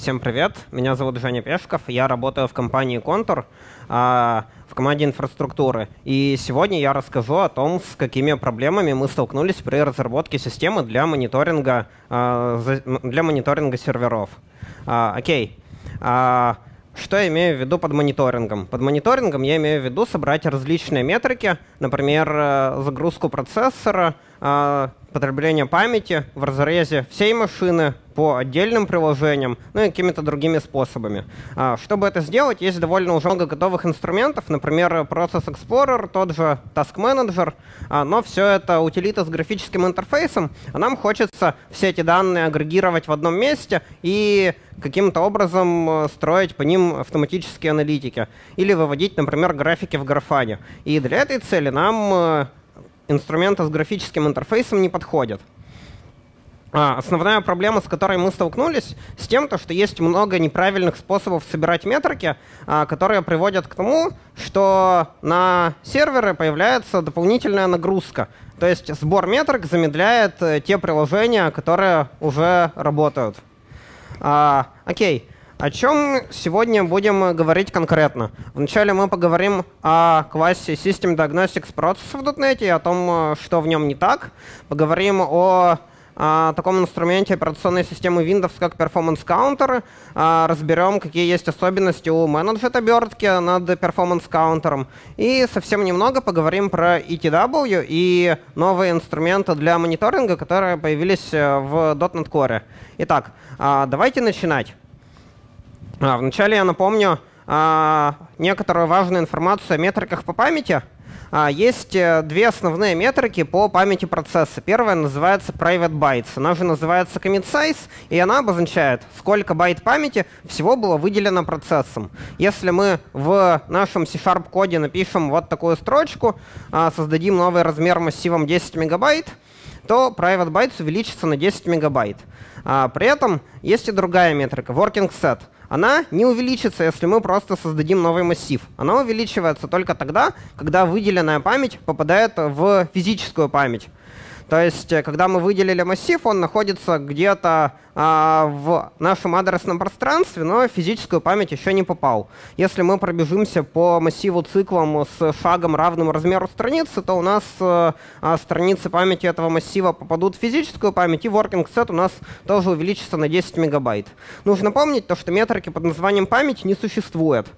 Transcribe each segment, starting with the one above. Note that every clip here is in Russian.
Всем привет, меня зовут Женя Пешков, я работаю в компании Contour а, в команде инфраструктуры. И сегодня я расскажу о том, с какими проблемами мы столкнулись при разработке системы для мониторинга, а, для мониторинга серверов. А, окей. Что я имею в виду под мониторингом? Под мониторингом я имею в виду собрать различные метрики, например, э, загрузку процессора, потребление памяти в разрезе всей машины по отдельным приложениям, ну и какими-то другими способами. А, чтобы это сделать, есть довольно уже много готовых инструментов, например, Process Explorer, тот же Task Manager, а, но все это утилита с графическим интерфейсом, а нам хочется все эти данные агрегировать в одном месте и каким-то образом э, строить по ним автоматические аналитики или выводить, например, графики в графане. И для этой цели нам э, инструменты с графическим интерфейсом не подходят. А, основная проблема, с которой мы столкнулись, с тем, то, что есть много неправильных способов собирать метрики, а, которые приводят к тому, что на серверы появляется дополнительная нагрузка. То есть сбор метрик замедляет э, те приложения, которые уже работают. А, окей. О чем сегодня будем говорить конкретно? Вначале мы поговорим о классе System Diagnostics Process в .NET и о том, что в нем не так. Поговорим о о таком инструменте операционной системы Windows, как Performance Counter. Разберем, какие есть особенности у менеджет обертки над Performance Counter. И совсем немного поговорим про ETW и новые инструменты для мониторинга, которые появились э, в .NET Core. Итак, давайте начинать. А, вначале я напомню а, некоторую важную информацию о метриках по памяти. А, есть э, две основные метрики по памяти процесса. Первая называется private bytes. Она же называется commit size, и она обозначает, сколько байт памяти всего было выделено процессом. Если мы в нашем C-Sharp коде напишем вот такую строчку, а, создадим новый размер массивом 10 мегабайт, то private bytes увеличится на 10 мегабайт. А, при этом есть и другая метрика, working set — она не увеличится, если мы просто создадим новый массив. Она увеличивается только тогда, когда выделенная память попадает в физическую память. То есть, э, когда мы выделили массив, он находится где-то а, в нашем адресном пространстве, но в физическую память еще не попал. Если мы пробежимся по массиву циклом с шагом равным размеру страницы, то у нас а, страницы памяти этого массива попадут в физическую память, и working set у нас тоже увеличится на 10 мегабайт. Нужно помнить то, что метрики под названием память не существует.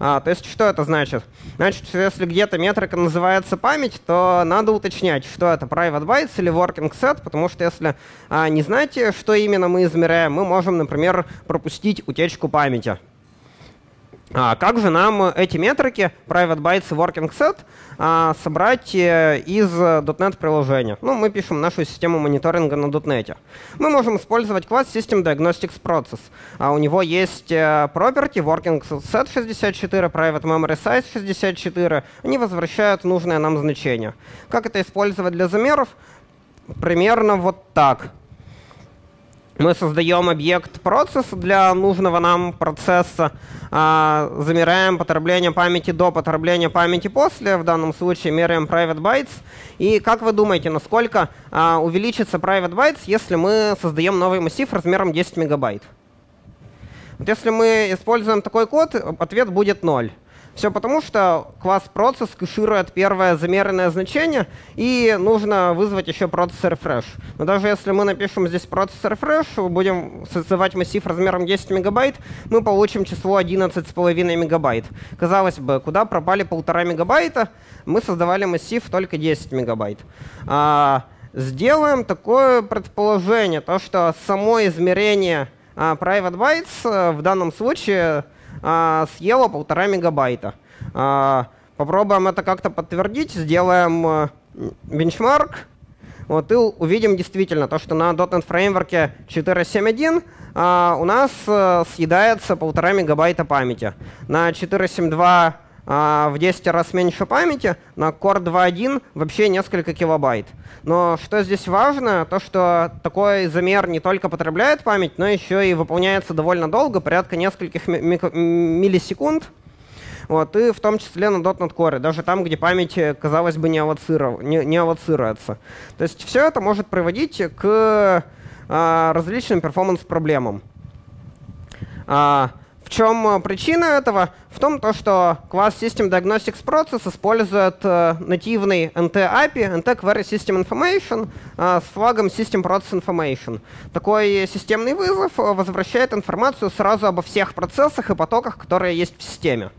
А, то есть, что это значит? Значит, если где-то метрика называется память, то надо уточнять, что это private bytes или working set, потому что если а, не знаете, что именно мы измеряем, мы можем, например, пропустить утечку памяти. А как же нам эти метрики, private bytes и working set, а, собрать э, из .NET приложения? Ну, мы пишем нашу систему мониторинга на .NET. Мы можем использовать класс System Diagnostics Process. А у него есть э, property, working set 64, private memory size 64. Они возвращают нужное нам значение. Как это использовать для замеров? Примерно вот так мы создаем объект процесса для нужного нам процесса, а, замеряем потребление памяти до потребления памяти после, в данном случае меряем private bytes. И как вы думаете, насколько а, увеличится private bytes, если мы создаем новый массив размером 10 мегабайт? Вот если мы используем такой код, ответ будет 0. Все потому, что класс процесс кэширует первое замеренное значение, и нужно вызвать еще процесс refresh. Но даже если мы напишем здесь процесс refresh, будем создавать массив размером 10 мегабайт, мы получим число 11,5 мегабайт. Казалось бы, куда пропали полтора мегабайта? Мы создавали массив только 10 мегабайт. А, сделаем такое предположение, то что само измерение а, private bytes э, в данном случае а, съела полтора мегабайта. А, попробуем это как-то подтвердить, сделаем а, бенчмарк, вот, и увидим действительно то, что на .NET фреймворке 4.7.1 а, у нас а, съедается полтора мегабайта памяти. На 4.7.2 а, в 10 раз меньше памяти, на Core 2.1 вообще несколько килобайт. Но что здесь важно, то что такой замер не только потребляет память, но еще и выполняется довольно долго, порядка нескольких миллисекунд. Вот, и в том числе на .NET Core, даже там, где память, казалось бы, не, авоциров... не, не авоцируется. То есть все это может приводить к а, различным перформанс-проблемам. А, в чем причина этого? В том, то, что класс System Diagnostics Process использует э, нативный NT-API, NT Query System Information, э, с флагом System Process Information. Такой системный вызов возвращает информацию сразу обо всех процессах и потоках, которые есть в системе.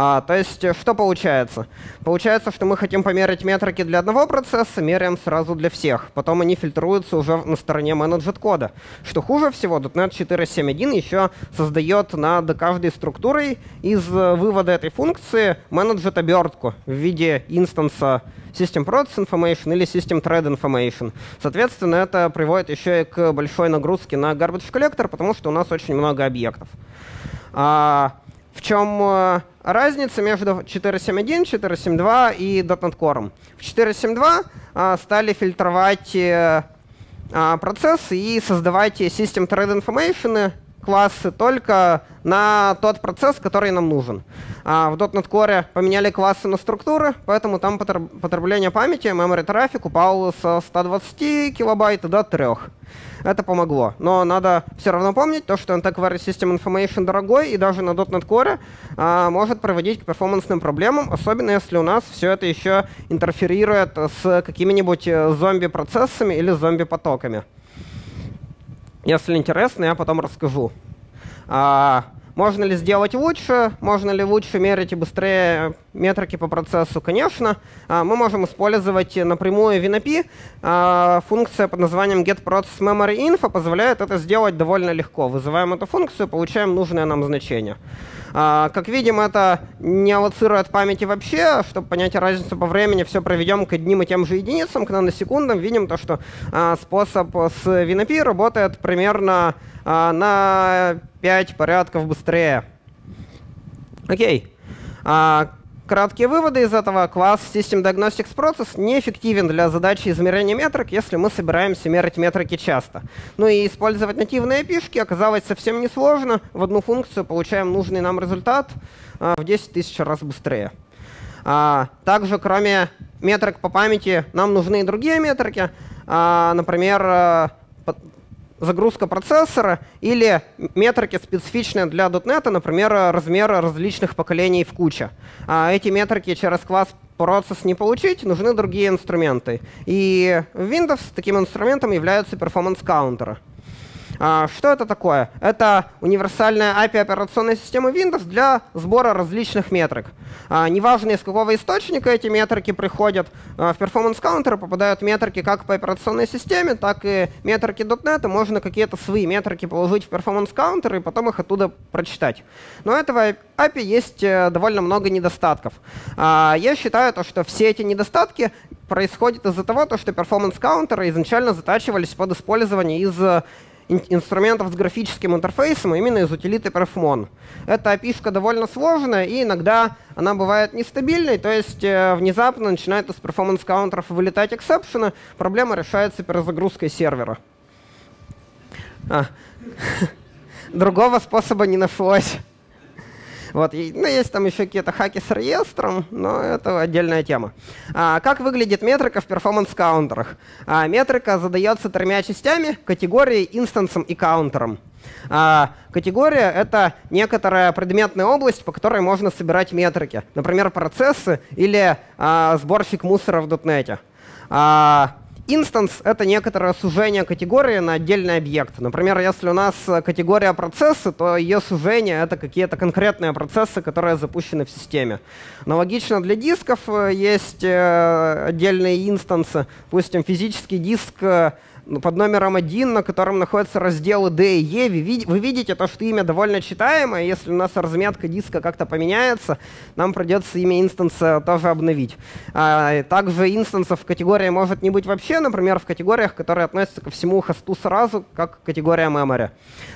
А, то есть э, что получается? Получается, что мы хотим померить метрики для одного процесса, меряем сразу для всех. Потом они фильтруются уже на стороне менеджет кода. Что хуже всего, .NET 4.7.1 еще создает над каждой структурой из э, вывода этой функции менеджет обертку в виде инстанса System Process Information или System Thread Information. Соответственно, это приводит еще и к большой нагрузке на Garbage Collector, потому что у нас очень много объектов. А, в чем э, разница между 4.7.1, 4.7.2 и .NET Core? В 4.7.2 а, стали фильтровать а, процессы и создавать System Thread Information классы только на тот процесс, который нам нужен. А в .NET Core поменяли классы на структуры, поэтому там потребление памяти, memory трафик упал со 120 килобайт до 3. Это помогло. Но надо все равно помнить то, что NT Query System Information дорогой и даже на .NET Core а, может приводить к перформансным проблемам, особенно если у нас все это еще интерферирует с какими-нибудь э, зомби-процессами или зомби-потоками. Если интересно, я потом расскажу. А, можно ли сделать лучше? Можно ли лучше мерить и быстрее метрики по процессу? Конечно. А, мы можем использовать напрямую WinAPI. А, функция под названием getProcessMemoryInfo позволяет это сделать довольно легко. Вызываем эту функцию, получаем нужное нам значение. А, как видим, это не аллоцирует памяти вообще. Чтобы понять разницу по времени, все проведем к одним и тем же единицам, к наносекундам. Видим то, что способ с WinAPI работает примерно на 5 порядков быстрее. Окей. А, краткие выводы из этого. Класс System Diagnostics Process неэффективен для задачи измерения метрик, если мы собираемся мерить метрики часто. Ну и использовать нативные API оказалось совсем несложно. В одну функцию получаем нужный нам результат а, в 10 тысяч раз быстрее. А, также, кроме метрик по памяти, нам нужны и другие метрики. А, например, а, загрузка процессора или метрики, специфичные для .NET, например, размер различных поколений в куче. А эти метрики через класс процесс не получить, нужны другие инструменты. И в Windows таким инструментом являются перформанс-каунтеры. А, что это такое? Это универсальная API операционной системы Windows для сбора различных метрик. А, неважно, из какого источника эти метрики приходят, а, в Performance Counter попадают метрики как по операционной системе, так и метрики .NET. Можно какие-то свои метрики положить в Performance Counter и потом их оттуда прочитать. Но этого API есть э, довольно много недостатков. Я считаю, то, что все эти недостатки происходят из-за того, что Performance Counter изначально затачивались под использование из инструментов с графическим интерфейсом, а именно из утилиты perfmon. Эта API довольно сложная, и иногда она бывает нестабильной, то есть э, внезапно начинает из performance каунтеров вылетать эксепшены, проблема решается перезагрузкой сервера. А. Другого способа не нашлось. Вот, и, ну, есть там еще какие-то хаки с реестром, но это отдельная тема. А, как выглядит метрика в перформанс-каунтерах? А, метрика задается тремя частями — категорией, инстансом и каунтером. А, категория — это некоторая предметная область, по которой можно собирать метрики. Например, процессы или а, сборщик мусора в .NET. А, Instance — это некоторое сужение категории на отдельный объект. Например, если у нас категория процессы, то ее сужение — это какие-то конкретные процессы, которые запущены в системе. Аналогично для дисков э, есть э, отдельные инстансы. Допустим, физический диск э, под номером один, на котором находятся разделы D и E, вы видите то, что имя довольно читаемое. Если у нас разметка диска как-то поменяется, нам придется имя инстанса тоже обновить. А, также инстансов в категории может не быть вообще, например, в категориях, которые относятся ко всему хосту сразу, как категория memory.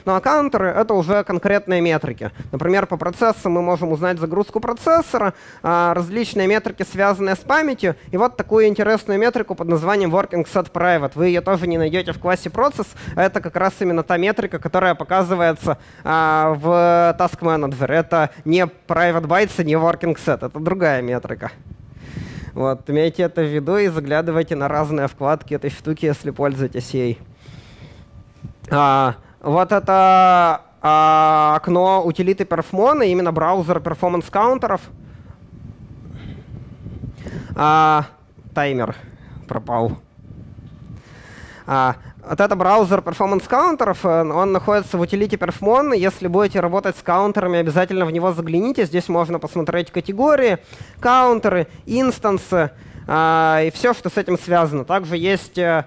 Ну а каунтеры — это уже конкретные метрики. Например, по процессу мы можем узнать загрузку процессора, а, различные метрики, связанные с памятью, и вот такую интересную метрику под названием working set private. Вы ее тоже не найдете в классе process, это как раз именно та метрика, которая показывается а, в Task Manager. Это не private bytes, не working set, это другая метрика. Вот, имейте это в виду и заглядывайте на разные вкладки этой штуки, если пользуетесь ей. А, вот это а, окно утилиты perfmon, именно браузер перформанс каунтеров. А, таймер пропал. А, вот это браузер performance каунтеров, э, он находится в утилите perfmon. Если будете работать с каунтерами, обязательно в него загляните. Здесь можно посмотреть категории, каунтеры, инстансы а, и все, что с этим связано. Также есть а,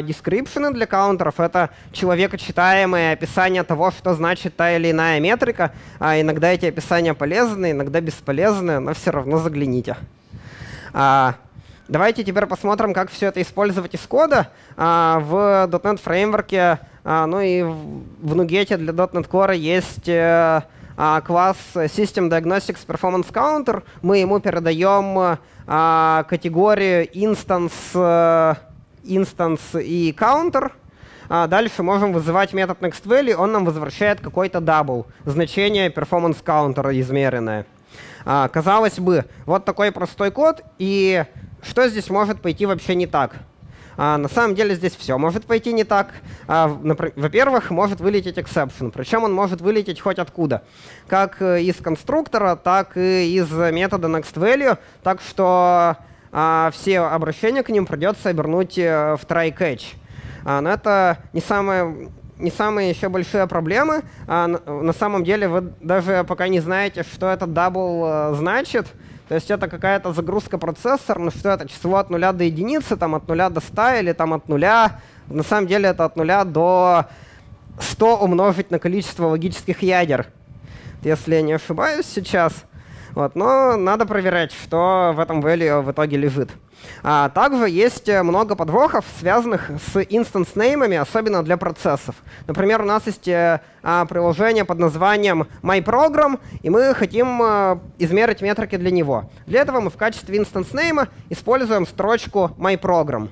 description для каунтеров. Это человекочитаемое описание того, что значит та или иная метрика. А иногда эти описания полезны, иногда бесполезны, но все равно загляните. А, Давайте теперь посмотрим, как все это использовать из кода а, в .NET фреймворке. А, ну и в Nuget для .NET Core есть э, а, класс System Diagnostics Performance Counter. Мы ему передаем а, категорию instance, э, instance и counter. А дальше можем вызывать метод nextValue, он нам возвращает какой-то double, значение performance counter измеренное. А, казалось бы, вот такой простой код, и что здесь может пойти вообще не так? А, на самом деле здесь все может пойти не так. А, Во-первых, может вылететь exception, причем он может вылететь хоть откуда. Как э, из конструктора, так и из метода nextValue. Так что а, все обращения к ним придется обернуть э, в try-catch. А, но это не самое не самые еще большие проблемы. А, на, самом деле вы даже пока не знаете, что этот double э, значит. То есть это какая-то загрузка процессора, ну что это, число от нуля до единицы, там от нуля до 100 или там от нуля. На самом деле это от нуля до 100 умножить на количество логических ядер, если я не ошибаюсь сейчас. Вот, но надо проверять, что в этом value в итоге лежит. А также есть э, много подвохов, связанных с instance name ами, особенно для процессов. Например, у нас есть э, а, приложение под названием MyProgram, и мы хотим а, измерить метрики для него. Для этого мы в качестве instance name а используем строчку MyProgram.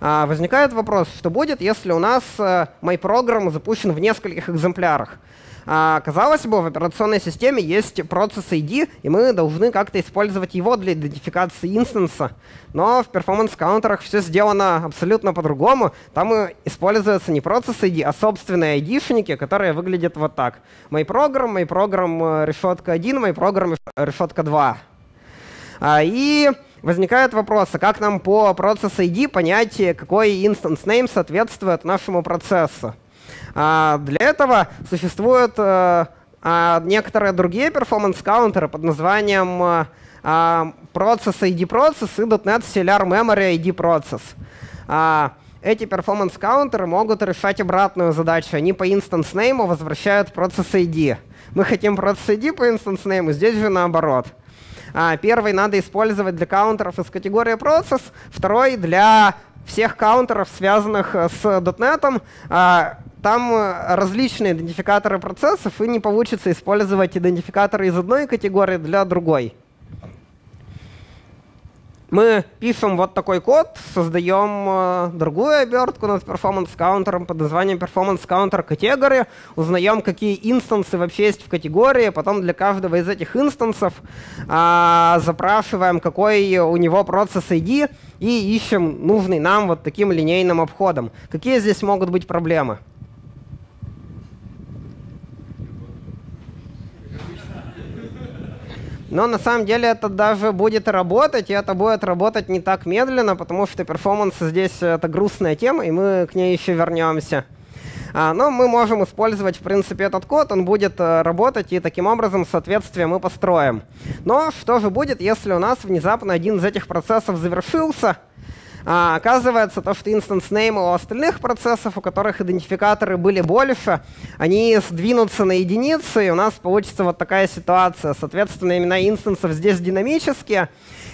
А, возникает вопрос, что будет, если у нас MyProgram запущен в нескольких экземплярах. А, казалось бы, в операционной системе есть процесс ID, и мы должны как-то использовать его для идентификации инстанса. Но в перформанс-каунтерах все сделано абсолютно по-другому. Там используется не процесс ID, а собственные ID-шники, которые выглядят вот так. MyProgram, MyProgram э, решетка 1, MyProgram решетка 2. А, и возникает вопрос, а как нам по process ID понять, какой instance name соответствует нашему процессу? А, для этого существуют а, некоторые другие performance counter ы под названием а, Process ID Process и .NET CLR Memory ID Process. А, эти performance counter ы могут решать обратную задачу. Они по instance name возвращают Process ID. Мы хотим Process ID по instance name, здесь же наоборот. Первый надо использовать для каунтеров из категории Process, второй для всех каунтеров, связанных с .NET. там э, различные идентификаторы процессов, и не получится использовать идентификаторы из одной категории для другой. Мы пишем вот такой код, создаем э, другую обертку над перформанс-каунтером под названием performance-counter category, узнаем, какие инстансы вообще есть в категории, потом для каждого из этих инстансов э, запрашиваем, какой у него процесс ID, и ищем нужный нам вот таким линейным обходом. Какие здесь могут быть проблемы? Но на самом деле это даже будет работать, и это будет работать не так медленно, потому что перформанс здесь это грустная тема, и мы к ней еще вернемся. А, но мы можем использовать, в принципе, этот код, он будет а, работать, и таким образом соответствие мы построим. Но что же будет, если у нас внезапно один из этих процессов завершился, а, оказывается, то, что instance name у остальных процессов, у которых идентификаторы были больше, они сдвинутся на единицы, и у нас получится вот такая ситуация. Соответственно, имена инстансов здесь динамические,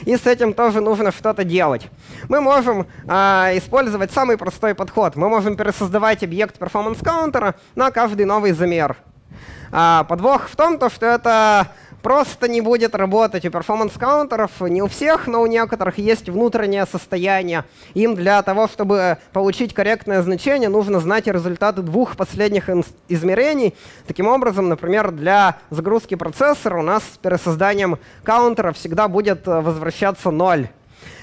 и с этим тоже нужно что-то делать. Мы можем а, использовать самый простой подход. Мы можем пересоздавать объект performance counter на каждый новый замер. А, подвох в том, то, что это просто не будет работать. У перформанс-каунтеров не у всех, но у некоторых есть внутреннее состояние. Им для того, чтобы получить корректное значение, нужно знать результаты двух последних измерений. Таким образом, например, для загрузки процессора у нас с пересозданием каунтера всегда будет э, возвращаться 0.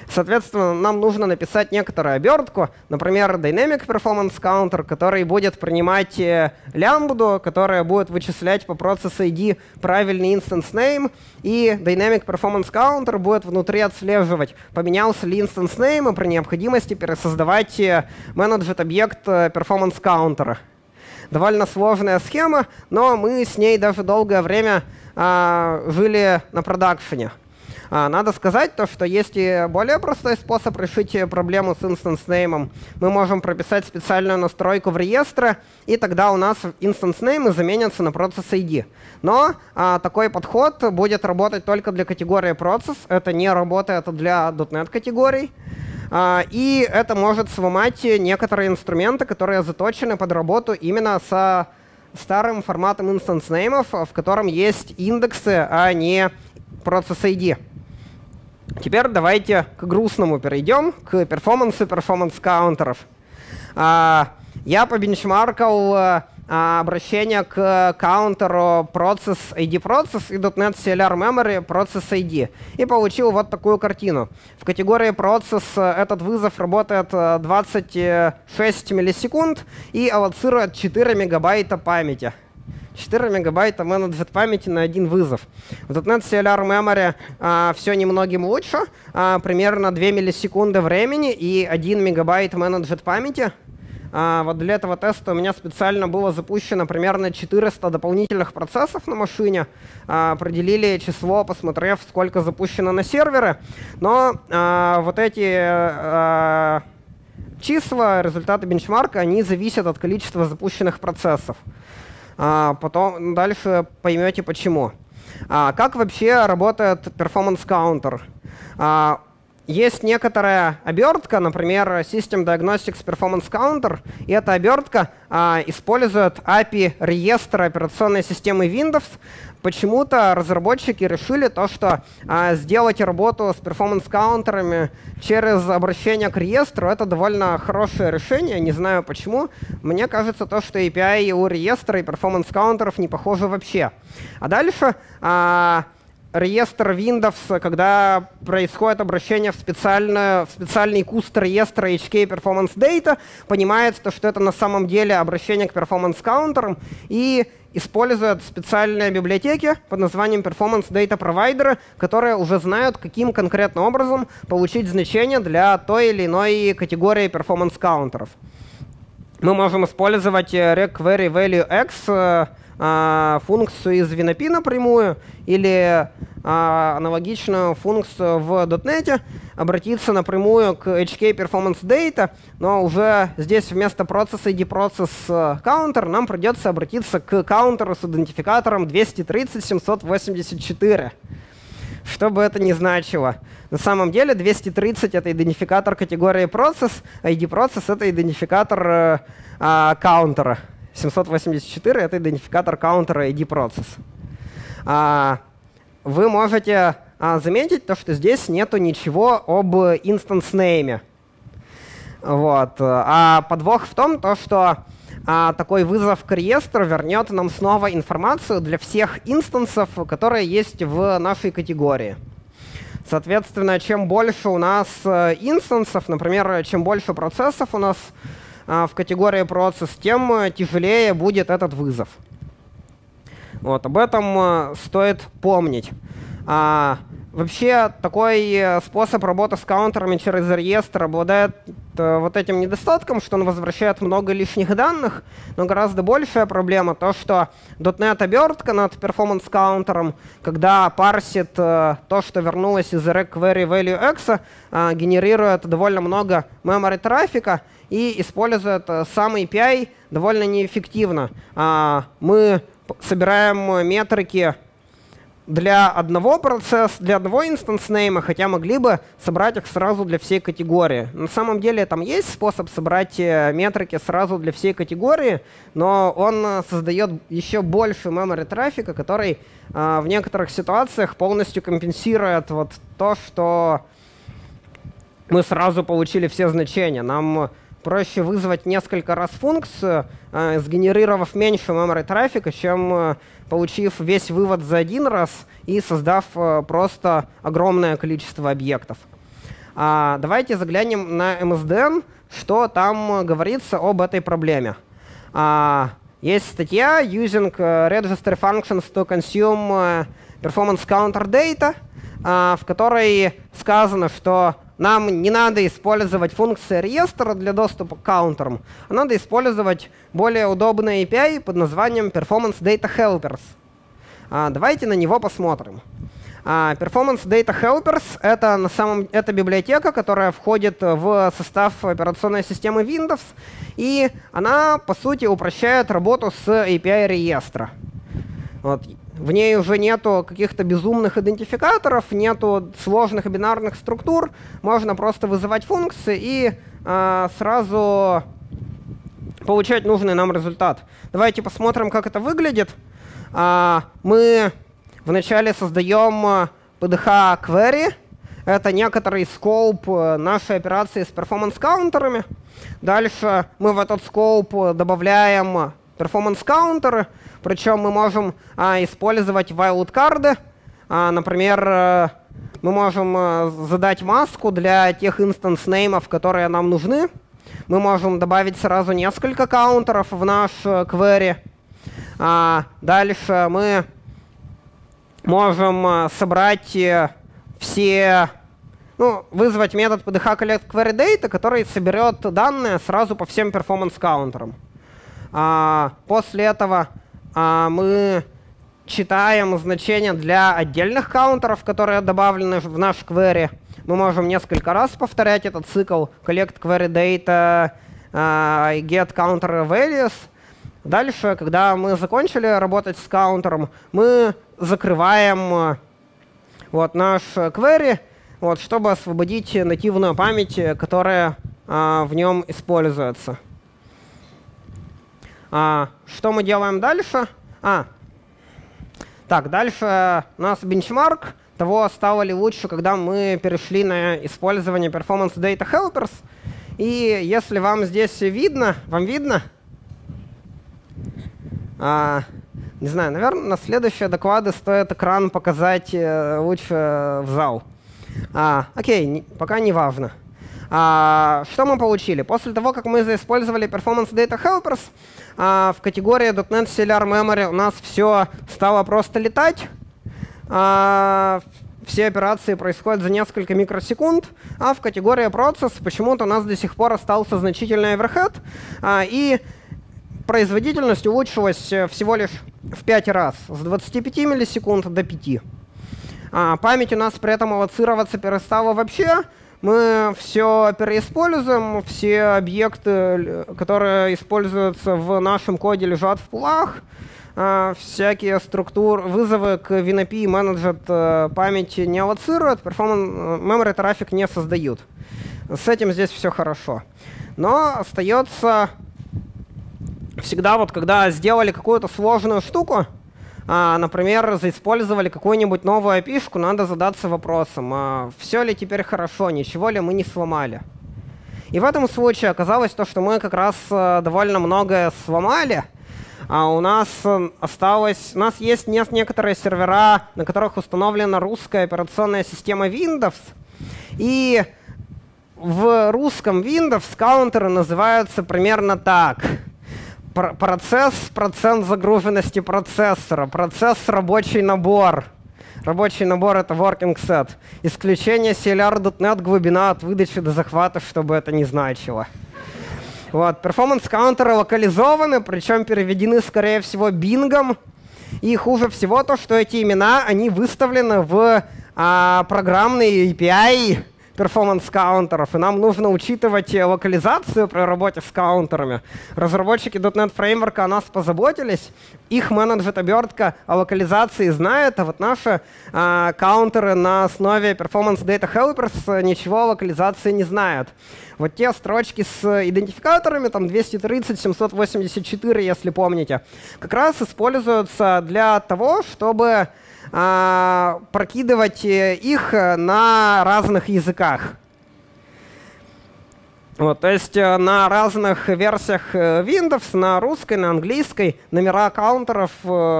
Соответственно, нам нужно написать некоторую обертку, например, Dynamic Performance Counter, который будет принимать э, лямбду, которая будет вычислять по процесс ID правильный instance name, и Dynamic Performance Counter будет внутри отслеживать, поменялся ли instance name, и при необходимости пересоздавать managed объект performance counter. Довольно сложная схема, но мы с ней даже долгое время а, жили на продакшене. А, надо сказать то, что есть и более простой способ решить проблему с instance name. Мы можем прописать специальную настройку в реестре, и тогда у нас instance name заменятся на процесс ID. Но а, такой подход будет работать только для категории процесс. Это не работает для .NET категорий. А, и это может сломать некоторые инструменты, которые заточены под работу именно со старым форматом instance name, в котором есть индексы, а не процесс ID. Теперь давайте к грустному перейдем, к перформансу перформанс-каунтеров. А, я побенчмаркал а, обращение к каунтеру process ID process и .NET CLR memory process ID. И получил вот такую картину. В категории process этот вызов работает 26 миллисекунд и аллоцирует 4 мегабайта памяти. 4 мегабайта менеджет памяти на один вызов. В .NET CLR Memory а, все немногим лучше, а, примерно 2 миллисекунды времени и 1 мегабайт менеджет памяти. А, вот для этого теста у меня специально было запущено примерно 400 дополнительных процессов на машине. А, определили число, посмотрев, сколько запущено на серверы. Но а, вот эти а, числа, результаты бенчмарка, они зависят от количества запущенных процессов. А, потом дальше поймете почему. А, как вообще работает performance counter? А, есть некоторая обертка, например, System Diagnostics Performance Counter, и эта обертка а, использует API реестра операционной системы Windows. Почему-то разработчики решили то, что а, сделать работу с перформанс-каунтерами через обращение к реестру — это довольно хорошее решение, не знаю почему. Мне кажется, то, что API у реестра и перформанс-каунтеров не похожи вообще. А дальше а, реестр Windows, когда происходит обращение в, специальную, в специальный куст реестра HK Performance Data, понимает, то, что это на самом деле обращение к counter и использует специальные библиотеки под названием Performance Data Provider, которые уже знают, каким конкретным образом получить значение для той или иной категории performance counter. Мы можем использовать requery value x а, функцию из VNP напрямую или а, аналогичную функцию в .NET, обратиться напрямую к HK Performance Data, но уже здесь вместо процесса ID процесс counter нам придется обратиться к каунтеру с идентификатором 230 784 что бы это ни значило. На самом деле 230 — это идентификатор категории процесс, а ID процесс — это идентификатор э, э, каунтера. 784 — это идентификатор каунтера ID процесс. А, вы можете а, заметить то, что здесь нету ничего об instance name. Вот. А подвох в том, то, что а, такой вызов к реестру вернет нам снова информацию для всех инстансов, которые есть в нашей категории. Соответственно, чем больше у нас э, инстансов, например, чем больше процессов у нас в категории процесс, тем э, тяжелее будет этот вызов. Вот, об этом э, стоит помнить. А, вообще, такой э, способ работы с каунтерами через реестр обладает вот этим недостатком, что он возвращает много лишних данных, но гораздо большая проблема то, что .NET обертка над performance каунтером, когда парсит то, что вернулось из requery value x, генерирует довольно много memory трафика, и использует э, сам API довольно неэффективно. А, мы собираем метрики для одного процесса, для одного инстанс нейма, хотя могли бы собрать их сразу для всей категории. На самом деле там есть способ собрать э, метрики сразу для всей категории, но он э, создает еще больше memory трафика, который в некоторых ситуациях полностью компенсирует вот то, что мы сразу получили все значения. Нам проще вызвать несколько раз функцию, э, сгенерировав меньше memory трафика, чем э, получив весь вывод за один раз и создав э, просто огромное количество объектов. А, давайте заглянем на MSDN, что там говорится об этой проблеме. А, есть статья using registry functions to consume performance counter data, а, в которой сказано, что нам не надо использовать функции реестра для доступа к каунтерам, а надо использовать более удобный API под названием Performance Data Helpers. А, давайте на него посмотрим. А, Performance Data Helpers — это на самом это библиотека, которая входит в состав операционной системы Windows, и она, по сути, упрощает работу с API реестра. Вот. В ней уже нету каких-то безумных идентификаторов, нету сложных бинарных структур. Можно просто вызывать функции и э, сразу получать нужный нам результат. Давайте посмотрим, как это выглядит. А, мы вначале создаем PDH query. Это некоторый scope нашей операции с performance counter ами. Дальше мы в этот scope добавляем performance counter ы. Причем мы можем а, использовать wildcard. А, например, э, мы можем а, задать маску для тех instance name ов, которые нам нужны. Мы можем добавить сразу несколько counter ов в наш э, query. А, дальше мы можем собрать все, ну, вызвать метод PDH collect query data, который соберет данные сразу по всем performance counter ам. А, после этого а, мы читаем значения для отдельных каунтеров, которые добавлены в наш query. Мы можем несколько раз повторять этот цикл collect query data, uh, get counter values. Дальше, когда мы закончили работать с каунтером, мы закрываем вот, наш query, вот, чтобы освободить нативную память, которая uh, в нем используется. А, что мы делаем дальше? А, так, дальше у нас бенчмарк того, стало ли лучше, когда мы перешли на использование Performance Data Helpers. И если вам здесь видно, вам видно? А, не знаю, наверное, на следующие доклады стоит экран показать э, лучше в зал. А, окей, пока не важно. А, что мы получили? После того, как мы заиспользовали Performance Data Helpers, а, в категории .NET Cellular Memory у нас все стало просто летать. А, все операции происходят за несколько микросекунд, а в категории процесс почему-то у нас до сих пор остался значительный overhead, а, и производительность улучшилась э, всего лишь в 5 раз, с 25 миллисекунд до 5. А, память у нас при этом аллоцироваться перестала вообще, мы все переиспользуем, все объекты, которые используются в нашем коде, лежат в пулах. Uh, всякие структуры, вызовы к WinAPI менеджет uh, память не аллоцируют, performance memory трафик не создают. С этим здесь все хорошо. Но остается всегда вот, когда сделали какую-то сложную штуку, а, например, заиспользовали какую-нибудь новую api надо задаться вопросом, а все ли теперь хорошо, ничего ли мы не сломали. И в этом случае оказалось то, что мы как раз э, довольно многое сломали, а у нас э, осталось, у нас есть некоторые сервера, на которых установлена русская операционная система Windows, и в русском Windows каунтеры называются примерно так — процесс, процент загруженности процессора, процесс рабочий набор. Рабочий набор — это working set. Исключение CLR.NET глубина от выдачи до захвата, чтобы это не значило. Вот. Performance counter ы локализованы, причем переведены, скорее всего, Bing ом. И хуже всего то, что эти имена, они выставлены в а, программные API, performance counter ов, и нам нужно учитывать э, локализацию при работе с counter ами. Разработчики .NET фреймворка о нас позаботились, их менеджет обертка о локализации знает, а вот наши а, каунтеры на основе Performance Data Helpers э, ничего о локализации не знают. Вот те строчки с идентификаторами, там 230, 784, если помните, как раз используются для того, чтобы прокидывать э, их э, на разных языках. Вот, то есть э, на разных версиях Windows, на русской, на английской, номера каунтеров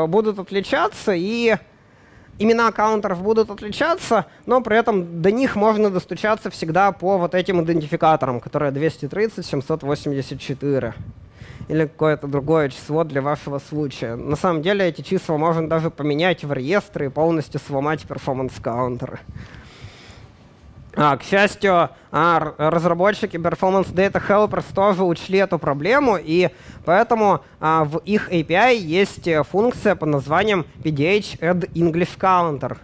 будут отличаться, и имена каунтеров будут отличаться, но при этом до них можно достучаться всегда по вот этим идентификаторам, которые 230, 784 или какое-то другое число для вашего случая. На самом деле эти числа можно даже поменять в реестре и полностью сломать перформанс-каунтеры. А, к счастью, а, разработчики Performance Data Helpers тоже учли эту проблему, и поэтому а, в их API есть э, функция под названием PDH Add English Counter.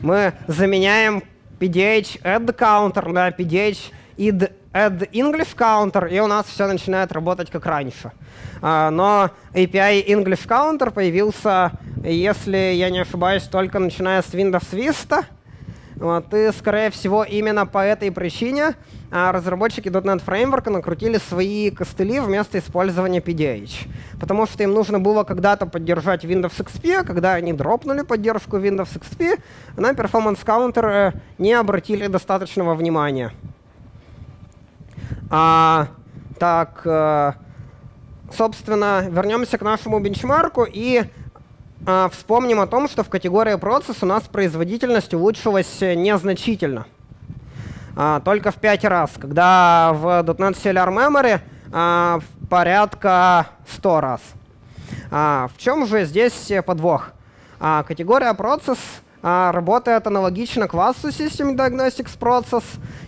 Мы заменяем PDH Add Counter на PDH Add English counter, и у нас все начинает работать как раньше. А, но API English counter появился, если я не ошибаюсь, только начиная с Windows Vista. Вот, и, скорее всего, именно по этой причине а, разработчики .NET Framework накрутили свои костыли вместо использования PDH. Потому что им нужно было когда-то поддержать Windows XP, когда они дропнули поддержку Windows XP, на Performance Counter э, не обратили достаточного внимания. А, так, э, собственно, вернемся к нашему бенчмарку и э, вспомним о том, что в категории процесс у нас производительность улучшилась незначительно. А, только в 5 раз, когда в .NET Cellular Memory а, порядка 100 раз. А, в чем же здесь подвох? А, категория процесс а, работает аналогично классу System Diagnostics Process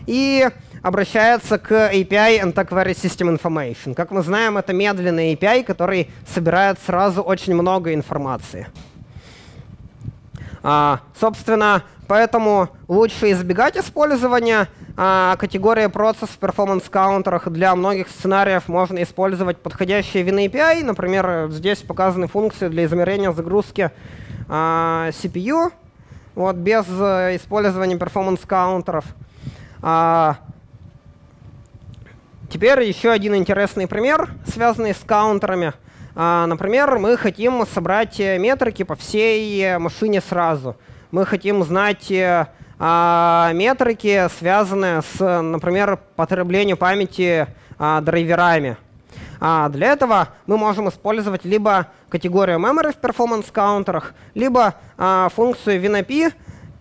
и обращается к API Antiquary System Information. Как мы знаем, это медленный API, который собирает сразу очень много информации. А, собственно, поэтому лучше избегать использования а, категории процесс в performance каунтерах. Для многих сценариев можно использовать подходящие вины API. Например, здесь показаны функции для измерения загрузки а, CPU вот, без э, использования performance каунтеров. А, Теперь еще один интересный пример, связанный с каунтерами. А, например, мы хотим собрать э, метрики по всей э, машине сразу. Мы хотим знать э, а, метрики, связанные с, например, потреблением памяти а, драйверами. Для этого мы можем использовать либо категорию memory в performance каунтерах, либо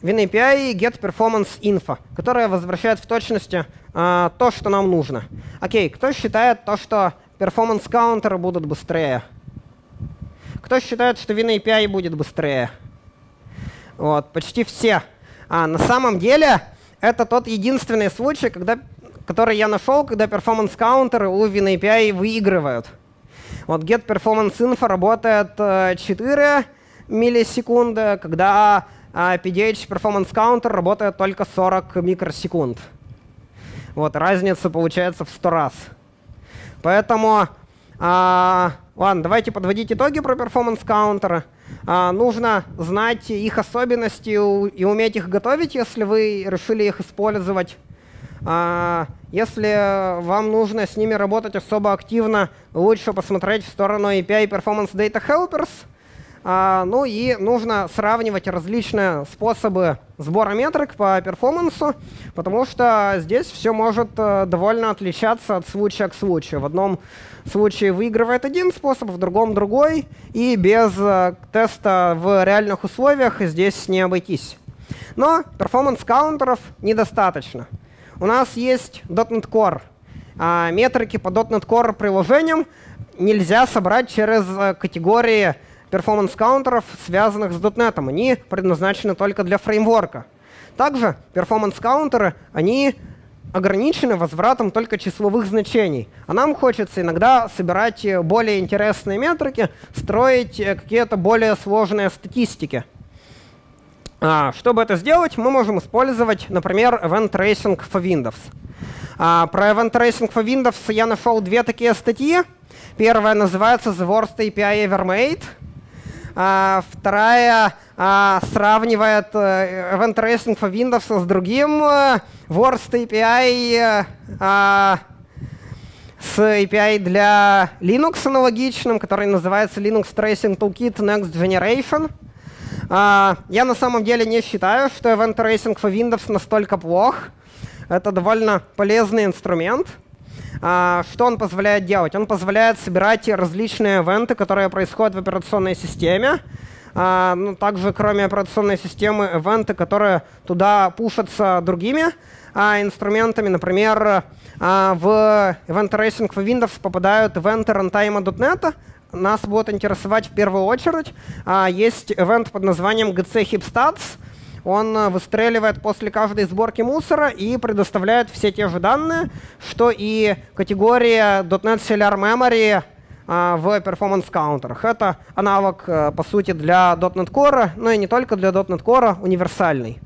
а, функцию WinAPI, WinAPI getPerformanceInfo, которая возвращает в точности а, то, что нам нужно. Окей, кто считает то, что performance counter ы будут быстрее? Кто считает, что WinAPI будет быстрее? Вот, почти все. А на самом деле это тот единственный случай, когда, который я нашел, когда performance counter ы у WinAPI выигрывают. Вот getPerformanceInfo работает 4 э, миллисекунды, когда а PDH Performance Counter работает только 40 микросекунд. Вот, разница получается в 100 раз. Поэтому, а, ладно, давайте подводить итоги про перформанс каунтеры. А, нужно знать их особенности и уметь их готовить, если вы решили их использовать. А, если вам нужно с ними работать особо активно, лучше посмотреть в сторону API Performance Data Helpers — ну и нужно сравнивать различные способы сбора метрик по перформансу, потому что здесь все может э, довольно отличаться от случая к случаю. В одном случае выигрывает один способ, в другом другой, и без э, теста в реальных условиях здесь не обойтись. Но performance counter ов недостаточно. У нас есть .NET Core. А метрики по .NET Core приложениям нельзя собрать через э, категории performance counter ов, связанных с .NET. Они предназначены только для framework а. Также перформанс-каунтеры, они ограничены возвратом только числовых значений. А нам хочется иногда собирать более интересные метрики, строить какие-то более сложные статистики. А, чтобы это сделать, мы можем использовать, например, Event Tracing for Windows. А, про Event Tracing for Windows я нашел две такие статьи. Первая называется The Worst API Ever Made — а, вторая а, сравнивает э, Event Tracing for Windows с другим э, Worst API, а, с API для Linux аналогичным, который называется Linux Tracing Toolkit Next Generation. А, я на самом деле не считаю, что Event Tracing for Windows настолько плох. Это довольно полезный инструмент. А, что он позволяет делать? Он позволяет собирать различные ивенты, которые происходят в операционной системе, А, ну, также, кроме операционной системы, ивенты, которые туда пушатся другими а, инструментами. Например, в Event Tracing в Windows попадают ивенты runtime.net. Нас будут интересовать в первую очередь. Есть ивент под названием GC HipStats. Он выстреливает после каждой сборки мусора и предоставляет все те же данные, что и категория .NET Cellular Memory а, в перформанс-каунтерах. Это аналог, э, по сути, для .NET Core, но и не только для .NET Core, универсальный.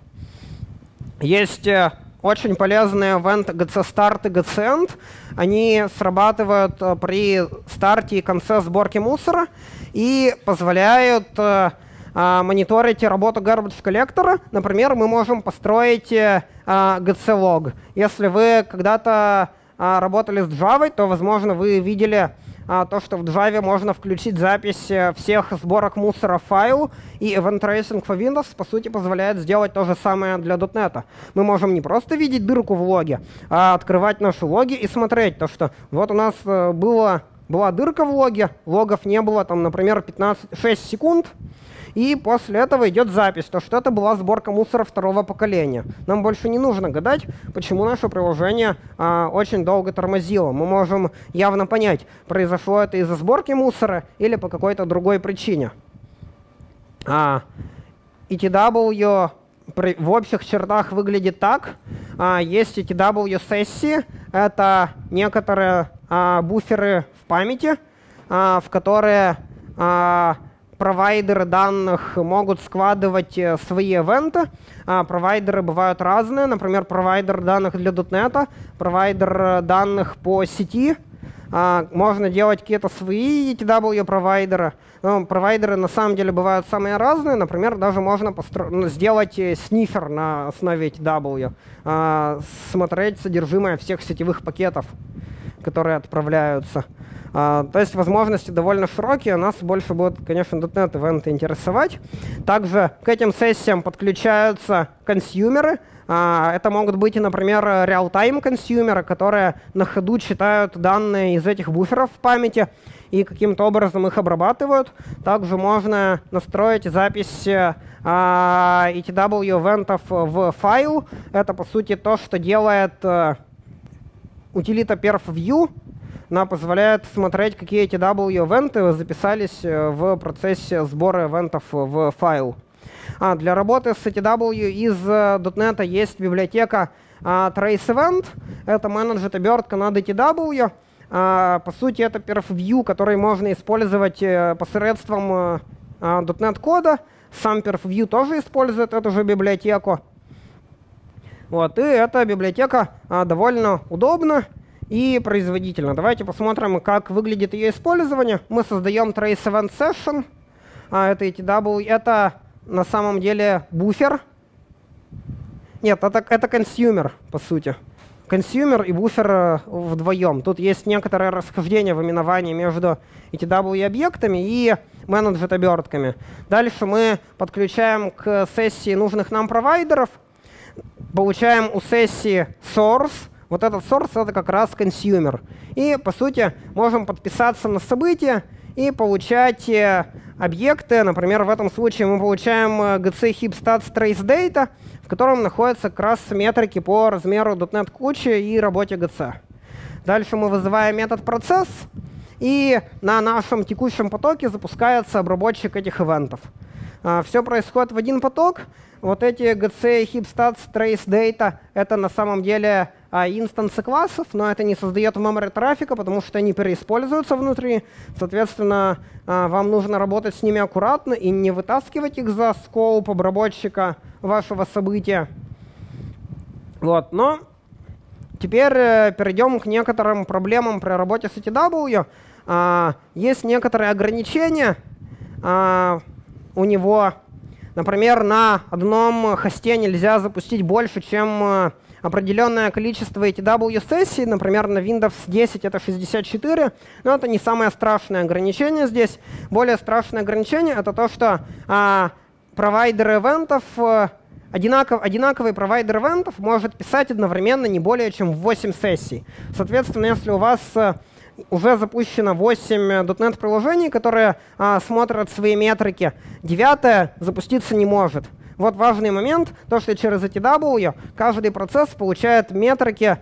Есть э, очень полезные event GC-Start и GC-End. Они срабатывают э, при старте и конце сборки мусора и позволяют мониторить работу garbage коллектора. Например, мы можем построить GC-лог. Если вы когда-то работали с Java, то, возможно, вы видели а, то, что в Java можно включить запись э, всех сборок мусора в файл, и Event Tracing for Windows, по сути, позволяет сделать то же самое для .NET. Мы можем не просто видеть дырку в логе, а открывать наши логи и смотреть, то, что вот у нас э, было, была дырка в логе, логов не было, там, например, 15, 6 секунд, и после этого идет запись, то что это была сборка мусора второго поколения. Нам больше не нужно гадать, почему наше приложение а, очень долго тормозило. Мы можем явно понять, произошло это из-за сборки мусора или по какой-то другой причине. А, ETW в общих чертах выглядит так. А, есть ETW-сессии. Это некоторые а, буферы в памяти, а, в которые а, провайдеры данных могут складывать э, свои ивенты. А, провайдеры бывают разные. Например, провайдер данных для .NET, провайдер э, данных по сети. А, можно делать какие-то свои ETW-провайдеры. Но провайдеры на самом деле бывают самые разные. Например, даже можно ну, сделать э, снифер на основе ETW. А, смотреть содержимое всех сетевых пакетов, которые отправляются. А, то есть возможности довольно широкие, нас больше будут, конечно, .NET ивенты интересовать. Также к этим сессиям подключаются консюмеры. А, это могут быть, например, real-time консюмеры, которые на ходу читают данные из этих буферов в памяти и каким-то образом их обрабатывают. Также можно настроить запись а, ETW-ивентов в файл. Это, по сути, то, что делает э, утилита perfview, она позволяет смотреть, какие эти W-эвенты записались э, в процессе сбора ивентов в файл. А, для работы с ETW из э, .NET есть библиотека а, TraceEvent. Это менеджер обертка над ETW. А, по сути, это perfview, который можно использовать э, посредством а, .NET кода. Сам perfview тоже использует эту же библиотеку. Вот, и эта библиотека а, довольно удобна и производительно. Давайте посмотрим, как выглядит ее использование. Мы создаем trace event session. А, это ETW. Это на самом деле буфер. Нет, это, это consumer, по сути. Consumer и буфер э, вдвоем. Тут есть некоторое расхождение в именовании между ETW-объектами и managed-обертками. Дальше мы подключаем к сессии нужных нам провайдеров, получаем у сессии source, вот этот source это как раз consumer. И, по сути, можем подписаться на события и получать э, объекты. Например, в этом случае мы получаем gc heap stats trace data, в котором находятся как раз метрики по размеру .NET кучи и работе GC. Дальше мы вызываем метод процесс, и на нашем текущем потоке запускается обработчик этих ивентов. А, Все происходит в один поток. Вот эти GC, heap stats, trace data — это на самом деле инстансы классов, но это не создает memory трафика, потому что они переиспользуются внутри. Соответственно, а, вам нужно работать с ними аккуратно и не вытаскивать их за скоуп обработчика вашего события. Вот, но теперь э, перейдем к некоторым проблемам при работе с ETW. А, есть некоторые ограничения у него. Например, на одном хосте нельзя запустить больше, чем э, определенное количество ETW-сессий, например, на Windows 10 это 64, но это не самое страшное ограничение здесь. Более страшное ограничение — это то, что а, провайдер ивентов а, одинаков, одинаковый провайдер ивентов может писать одновременно не более чем 8 сессий. Соответственно, если у вас уже запущено 8 .NET приложений, которые а, смотрят свои метрики. Девятое запуститься не может. Вот важный момент, то, что через ETW каждый процесс получает метрики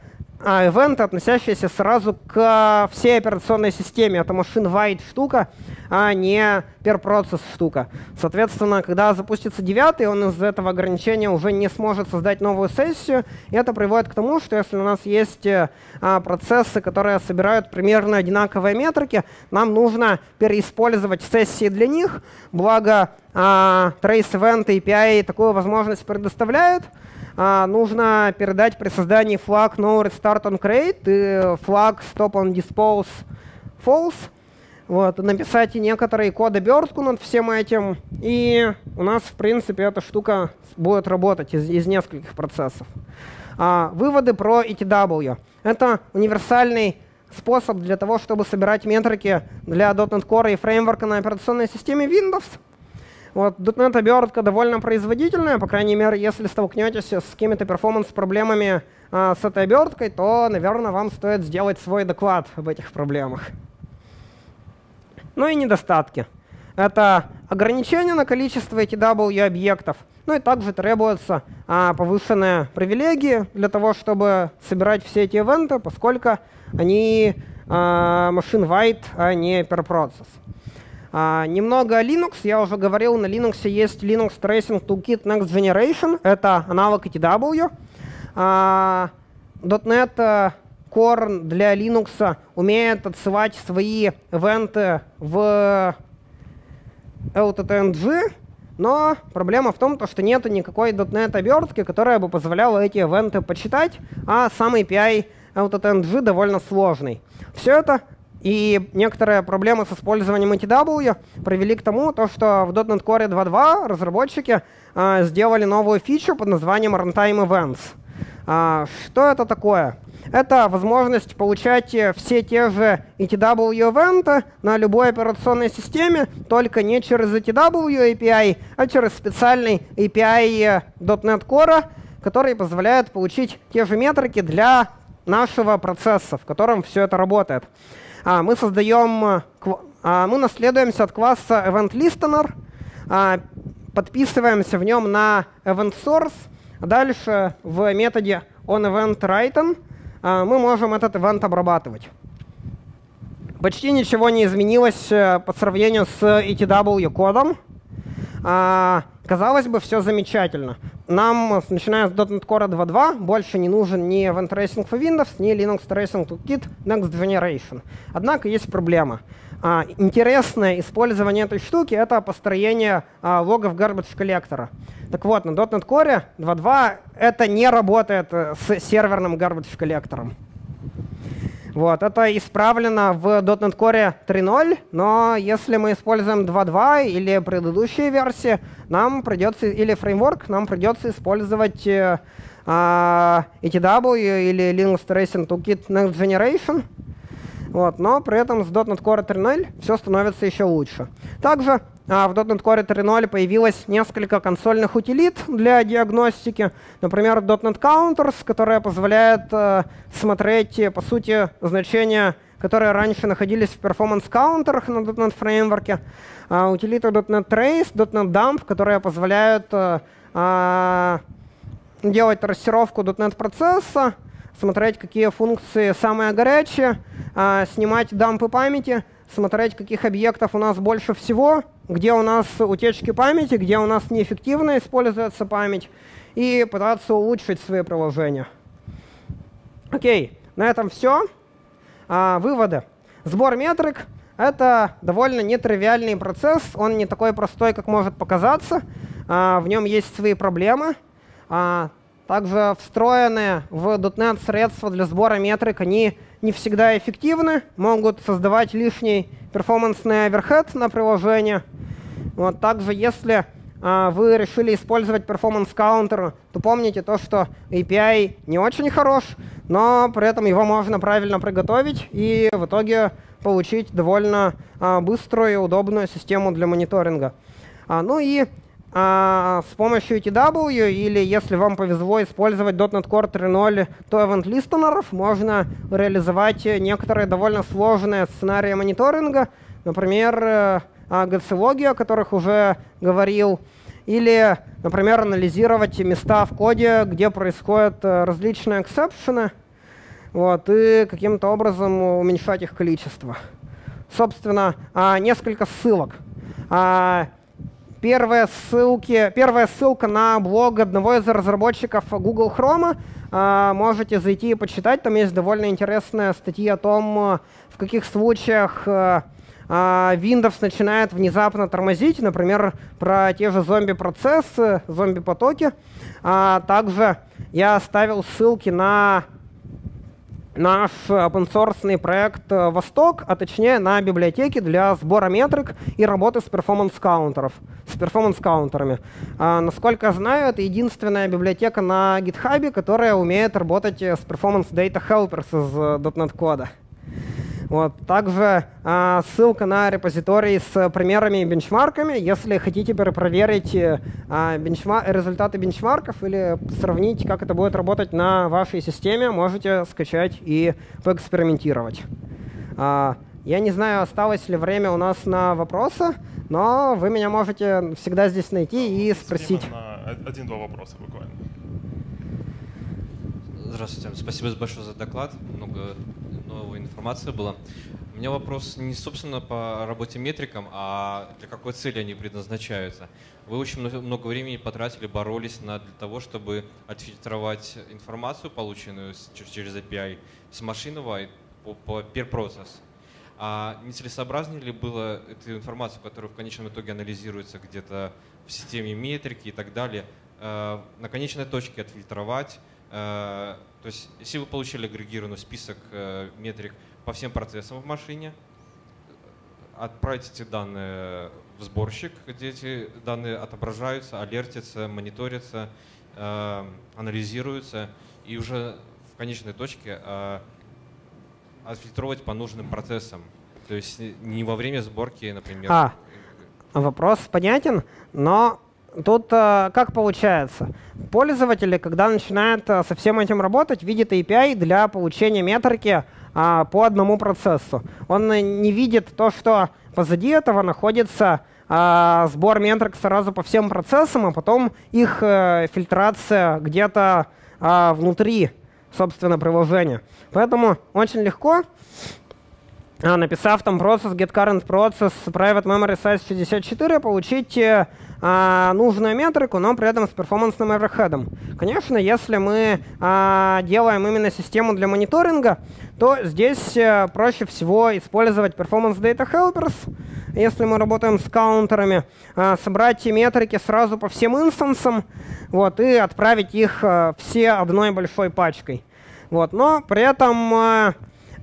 а, ивенты, относящиеся сразу к всей операционной системе. Это машин-wide штука, а не per-процесс штука. Соответственно, когда запустится девятый, он из этого ограничения уже не сможет создать новую сессию. И это приводит к тому, что если у нас есть а, процессы, которые собирают примерно одинаковые метрики, нам нужно переиспользовать сессии для них. Благо, а, Trace Event API такую возможность предоставляет а, нужно передать при создании флаг no restart on create и флаг stop on dispose false. Вот, написать некоторые коды обертку над всем этим, и у нас, в принципе, эта штука будет работать из, из нескольких процессов. А, выводы про ETW. Это универсальный способ для того, чтобы собирать метрики для .NET Core и фреймворка на операционной системе Windows. Вот, .NET обертка довольно производительная, по крайней мере, если столкнетесь с какими-то перформанс-проблемами а, с этой оберткой, то, наверное, вам стоит сделать свой доклад об этих проблемах. Ну и недостатки. Это ограничение на количество ETW объектов. Ну и также требуются а, повышенные привилегии для того, чтобы собирать все эти ивенты, поскольку они machine-wide, а не per process. А, немного о Linux. Я уже говорил, на Linux есть Linux Tracing Toolkit Next Generation. Это аналог ETW. А, .NET э, Core для Linux умеет отсылать свои ивенты в LTTNG, но проблема в том, что нет никакой .NET обертки, которая бы позволяла эти ивенты почитать, а сам API LTTNG довольно сложный. Все это и некоторые проблемы с использованием ETW привели к тому, то, что в .NET Core 2.2 разработчики э, сделали новую фичу под названием Runtime Events. А, что это такое? Это возможность получать все те же ETW-эвенты на любой операционной системе, только не через ETW API, а через специальный API .NET Core, который позволяет получить те же метрики для нашего процесса, в котором все это работает. А, мы создаем, э, а, мы наследуемся от класса EventListener, а, подписываемся в нем на EventSource. Дальше в методе onEventWritten мы можем этот event обрабатывать. Почти ничего не изменилось э, по сравнению с ETW кодом. Казалось бы, все замечательно. Нам, начиная с .NET Core 2.2, больше не нужен ни Event Tracing for Windows, ни Linux Tracing Toolkit Next Generation. Однако есть проблема. А, интересное использование этой штуки — это построение а, логов garbage коллектора. Так вот, на .NET Core 2.2 это не работает э, с серверным garbage коллектором. Вот, это исправлено в .NET Core 3.0, но если мы используем 2.2 или предыдущие версии, нам придется, или фреймворк, нам придется использовать э, ETW или Linux Tracing Toolkit Next Generation. Вот, но при этом с .NET Core 3.0 все становится еще лучше. Также а, в .NET Core 3.0 появилось несколько консольных утилит для диагностики. Например, .NET Counters, которая позволяет э, смотреть, по сути, значения, которые раньше находились в перформанс-каунтерах на .NET фреймворке. А, утилита .NET Trace, .NET Dump, которые позволяют э, а, делать трассировку .NET процесса, смотреть, какие функции самые горячие, а, снимать дампы памяти, смотреть, каких объектов у нас больше всего, где у нас утечки памяти, где у нас неэффективно используется память, и пытаться улучшить свои приложения. Окей, на этом все. А, выводы. Сбор метрик — это довольно нетривиальный процесс, он не такой простой, как может показаться. А, в нем есть свои проблемы. Также встроенные в .NET средства для сбора метрик, они не всегда эффективны, могут создавать лишний performance ный overhead на приложение. Вот, также, если а, вы решили использовать performance counter, то помните то, что API не очень хорош, но при этом его можно правильно приготовить и в итоге получить довольно а, быструю и удобную систему для мониторинга. А, ну и а, с помощью TW, или если вам повезло использовать .NET Core 3.0, то event listeners можно реализовать некоторые довольно сложные сценарии мониторинга, например, э, GC-логи, о которых уже говорил, или, например, анализировать места в коде, где происходят э, различные эксепшены, вот, и каким-то образом уменьшать их количество. Собственно, а, несколько ссылок. А, первая, ссылки, первая ссылка на блог одного из разработчиков Google Chrome. А, можете зайти и почитать. Там есть довольно интересная статья о том, в каких случаях Windows начинает внезапно тормозить, например, про те же зомби-процессы, зомби-потоки. Также я оставил ссылки на наш open проект э, Vostok, а точнее на библиотеки для сбора метрик и работы с performance counter ов, с performance counter ами. А, насколько я знаю, это единственная библиотека на GitHub, которая умеет работать с Performance Data Helpers из э, .NET кода. Вот. Также а, ссылка на репозиторий с примерами и benchmark ами. Если хотите перепроверить а, бенчма результаты бенчмарков или сравнить, как это будет работать на вашей системе, можете скачать и поэкспериментировать. А, я не знаю, осталось ли время у нас на вопросы, но вы меня можете всегда здесь найти и спросить. Один-два вопроса буквально. Здравствуйте, спасибо большое за доклад. Много новой информации была. У меня вопрос не, собственно, по работе метрикам, а для какой цели они предназначаются. Вы очень много времени потратили, боролись на, для того, чтобы отфильтровать информацию, полученную через API, с машинного по, по peer process. А нецелесообразнее ли было эту информацию, которая в конечном итоге анализируется где-то в системе метрики и так далее, э, на конечной точке отфильтровать, Э, то есть, если вы получили агрегированный список э, метрик по всем процессам в машине, отправить эти данные в сборщик, где эти данные отображаются, алертятся, мониторятся, э, анализируются, и уже в конечной точке отфильтровать по нужным процессам. То есть не во время сборки, например. А, вопрос понятен, но Тут э, как получается? Пользователи, когда начинают э, со всем этим работать, видят API для получения метрики э, по одному процессу. Он не видит то, что позади этого находится сбор метрик сразу по всем процессам, а потом их фильтрация где-то внутри, собственно, приложения. Поэтому очень легко написав там процесс getCurrent process private memory size 64, получить а, нужную метрику, но при этом с перформансным оверхедом. Конечно, если мы а, делаем именно систему для мониторинга, то здесь а, проще всего использовать Performance Data Helpers, если мы работаем с каунтерами, а, собрать метрики сразу по всем инстансам вот, и отправить их а, все одной большой пачкой. Вот, но при этом а,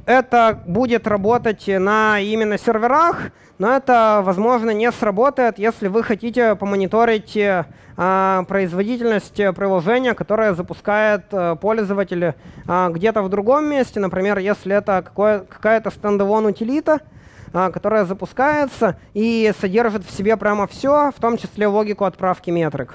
это будет работать на именно серверах, но это, возможно, не сработает, если вы хотите помониторить э, производительность приложения, которое запускает э, пользователь э, где-то в другом месте. Например, если это какая-то стендалон утилита, э, которая запускается и содержит в себе прямо все, в том числе логику отправки метрик.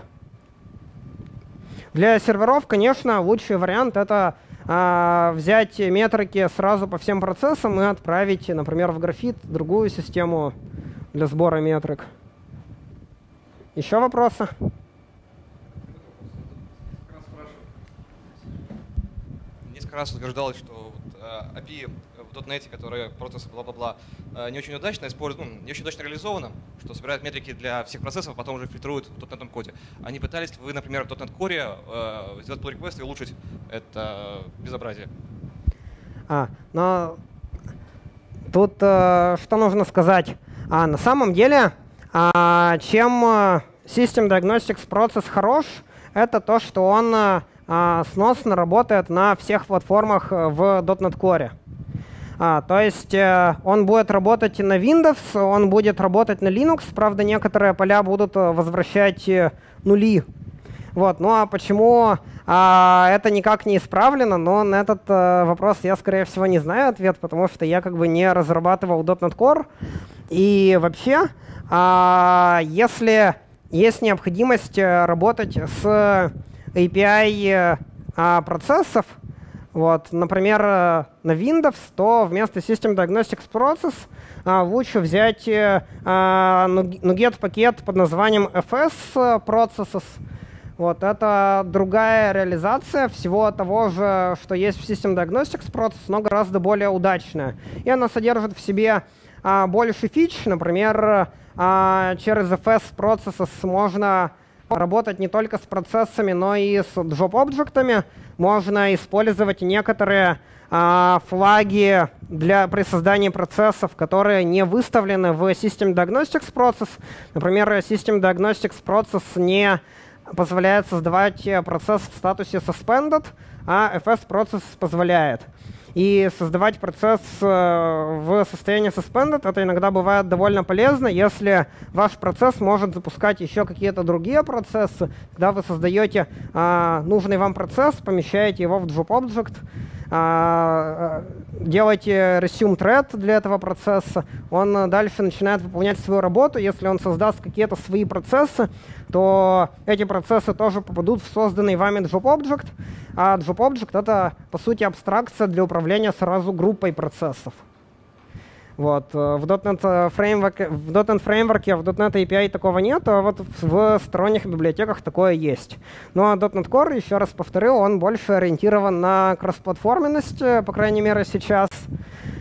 Для серверов, конечно, лучший вариант — это а, взять метрики сразу по всем процессам и отправить, например, в графит другую систему для сбора метрик. Еще вопросы? Несколько раз утверждалось, что э, API .NET, которая процессы бла-бла-бла, э, не очень удачно используют, ну, не очень удачно реализована, что собирают метрики для всех процессов, а потом уже фильтруют в .NET коде. Они пытались, вы, например, в .NET Core э, сделать pull request и улучшить это безобразие. А, но тут э, что нужно сказать? А, на самом деле, а, чем э, System Diagnostics процесс хорош, это то, что он а, сносно работает на всех платформах в .NET Core. А, то есть э, он будет работать на Windows, он будет работать на Linux, правда, некоторые поля будут э, возвращать э, нули. Вот, ну а почему а, это никак не исправлено, но на этот а, вопрос я, скорее всего, не знаю ответ, потому что я как бы не разрабатывал .NET Core. И вообще, а, если есть необходимость работать с API процессов. Вот, например, на Windows, то вместо System Diagnostics Process лучше взять NuGet пакет под названием FS Processes, вот, это другая реализация всего того же, что есть в System Diagnostics Process, но гораздо более удачная. И она содержит в себе а, больше фич. Например, а, через FS Processes можно работать не только с процессами, но и с job-объектами. Можно использовать некоторые а, флаги для, при создании процессов, которые не выставлены в System Diagnostics Process. Например, System Diagnostics Process не позволяет создавать э, процесс в статусе suspended, а FS процесс позволяет. И создавать процесс э, в состоянии suspended это иногда бывает довольно полезно, если ваш процесс может запускать еще какие-то другие процессы. Когда вы создаете а, нужный вам процесс, помещаете его в job object, э, делаете resume thread для этого процесса, он дальше начинает выполнять свою работу. Если он создаст какие-то свои процессы, то эти процессы тоже попадут в созданный вами job object, а job object — это, по сути, абстракция для управления сразу группой процессов. Вот. Э, в .NET фреймворке, в .NET фреймворке, в .NET API такого нет, а вот в сторонних библиотеках такое есть. Ну а .NET Core, еще раз повторю, он больше ориентирован на кроссплатформенность, э, по крайней мере сейчас.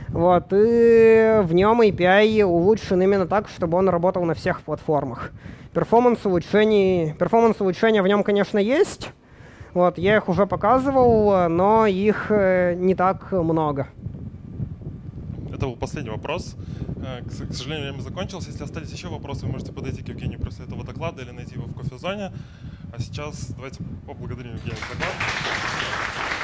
Вот, и в нем API улучшен именно так, чтобы он работал на всех платформах. Performance улучшений, performance улучшения в нем, конечно, есть. Вот, я их уже показывал, но их э, не так много. Это был последний вопрос. Э, к сожалению, время закончилось. Если остались еще вопросы, вы можете подойти к Евгению после этого доклада или найти его в кофе-зоне. А сейчас давайте поблагодарим Евгения за доклад.